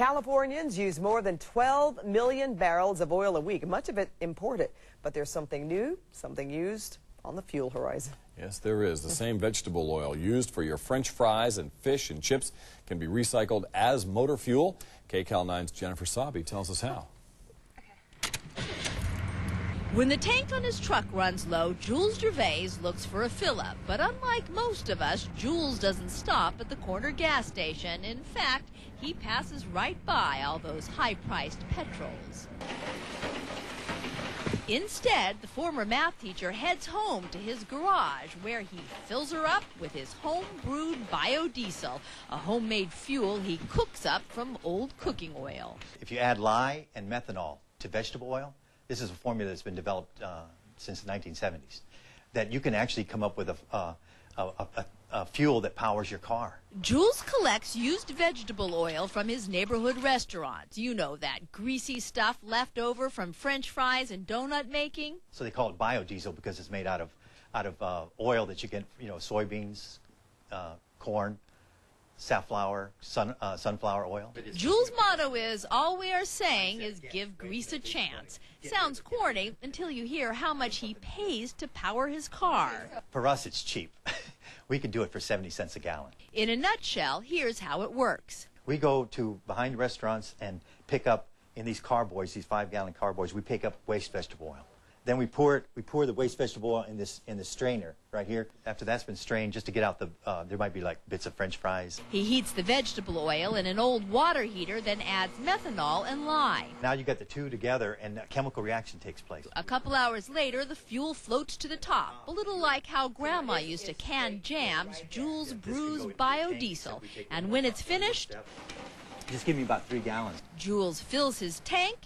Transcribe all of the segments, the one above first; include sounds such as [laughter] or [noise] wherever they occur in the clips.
Californians use more than 12 million barrels of oil a week, much of it imported. But there's something new, something used on the fuel horizon. Yes, there is. The same vegetable oil used for your french fries and fish and chips can be recycled as motor fuel. KCAL 9's Jennifer Sabi tells us how. When the tank on his truck runs low, Jules Dervaes looks for a fill-up. But unlike most of us, Jules doesn't stop at the corner gas station. In fact, he passes right by all those high-priced petrols. Instead, the former math teacher heads home to his garage where he fills her up with his home-brewed biodiesel, a homemade fuel he cooks up from old cooking oil. If you add lye and methanol to vegetable oil, this is a formula that's been developed uh, since the 1970s, that you can actually come up with a, uh, a, a, a fuel that powers your car. Jules collects used vegetable oil from his neighborhood restaurants. You know that greasy stuff left over from french fries and donut making. So they call it biodiesel because it's made out of, out of uh, oil that you get, you know, soybeans, uh, corn, safflower, sun, uh, sunflower oil. Jules' motto is, all we are saying is give grease a chance. Sounds corny until you hear how much he pays to power his car. For us, it's cheap. [laughs] we can do it for 70 cents a gallon. In a nutshell, here's how it works. We go to behind restaurants and pick up in these carboys, these five gallon carboys, we pick up waste vegetable oil. Then we pour it, we pour the waste vegetable oil in this in the strainer right here. After that's been strained, just to get out the, uh, there might be like bits of French fries. He heats the vegetable oil in an old water heater, then adds methanol and lye. Now you got the two together, and a chemical reaction takes place. A couple hours later, the fuel floats to the top. A little like how Grandma used to can jams, Jules brews biodiesel, and when it's finished, just give me about three gallons. Jules fills his tank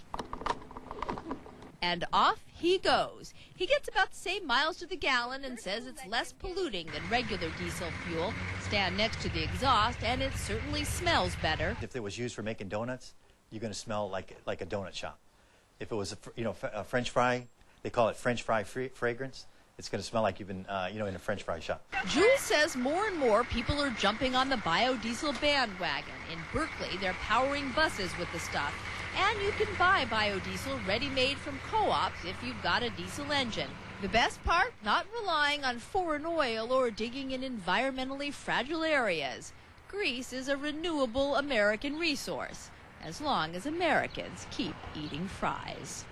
and off he goes. He gets about the same miles to the gallon and says it's less polluting than regular diesel fuel. Stand next to the exhaust and it certainly smells better. If it was used for making donuts, you're going to smell like like a donut shop. If it was a, you know a French fry, they call it French fry fragrance. It's going to smell like you've been, uh, you know, in a French fry shop. Jules says more and more people are jumping on the biodiesel bandwagon. In Berkeley, they're powering buses with the stuff. And you can buy biodiesel ready-made from co-ops if you've got a diesel engine. The best part? Not relying on foreign oil or digging in environmentally fragile areas. Grease is a renewable American resource, as long as Americans keep eating fries.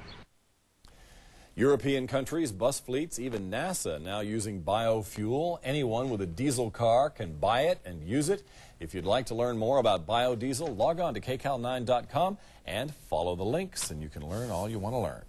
European countries, bus fleets, even NASA now using biofuel. Anyone with a diesel car can buy it and use it. If you'd like to learn more about biodiesel, log on to kcal9.com and follow the links and you can learn all you want to learn.